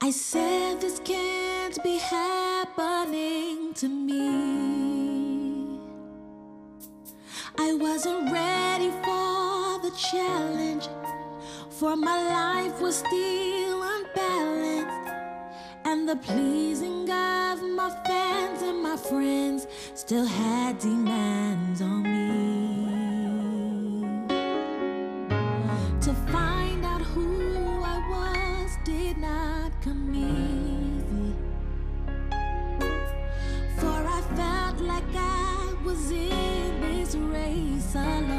I said this can't be happening to me. I wasn't ready for the challenge, for my life was still unbalanced, and the pleasing of my fans and my friends still had demands on me. sun.